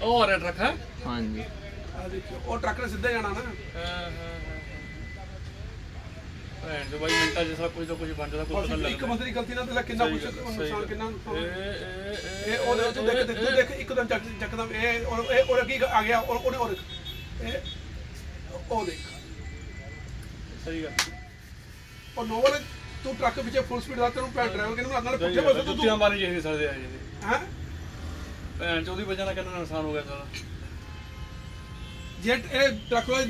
ਉਹ ਰਿਹਾ ਟਰੱਕ? ਹੈ ਹਾਂਜੀ। ਆ ਦੇਖਿਓ ਉਹ ਟਰੱਕ ਨੇ ਸਿੱਧਾ ਜਾਣਾ ਨਾ। ਹਾਂ ਹਾਂ ਭੈਣ ਜੋ ਬਾਈ ਮਿੰਟਾਂ ਜਿਹਾ ਕੁਝ ਤਾਂ ਕੁਝ ਬਣ ਜਾਂਦਾ ਕੋਈ ਪਤਾ ਬਸ ਨਹੀਂ ਇੱਕ ਲੱਗਦਾ। ਬੰਦੇ ਦੀ ਗਲਤੀ ਨਾਲ ਤੇ ਕਿੰਨਾ ਗੱਲ, ਨੁਕਸਾਨ ਕਿੰਨਾ ਇਹ ਇਹ ਉਹਦੇ ਤੋਂ ਦੇਖ ਦੇਖ ਤੂੰ ਦੇਖ ਇੱਕਦਮ ਚੱਕ ਚੱਕਦਮ ਇਹ ਔਰ ਇਹ ਔਰ ਕੀ ਆ ਗਿਆ ਔਰ ਉਹਨੇ ਔਰ ਇਹ ਉਹ ਦੇਖ। ਸਹੀ ਗੱਲ। ਉਹ ਨੋਵਲ ਤੂੰ ਟਰੱਕ ਪਿੱਛੇ ਫੁੱਲ ਸਪੀਡ ਦਾ ਤੈਨੂੰ ਭੈਣ ਡਰਾਈਵਰ ਕਹਿੰਦਾ ਨਾਲ ਪਾਸੇ ਗੱਲ ਤੋਂ ਤੂੰ ਮਾਰੀ ਜਿਹੀ ਸਕਦੇ ਆ ਜੀ ਹੈ? ਭੈਣ ਚ ਉਹਦੀ ਵਜ੍ਹਾ ਨਾਲ ਕਿੰਨਾ ਨੁਕਸਾਨ ਹੋ ਗਿਆ ਸਾਰਾ? ਜੇ ਇਹ ਟਰੱਕ ਵਾਲੇ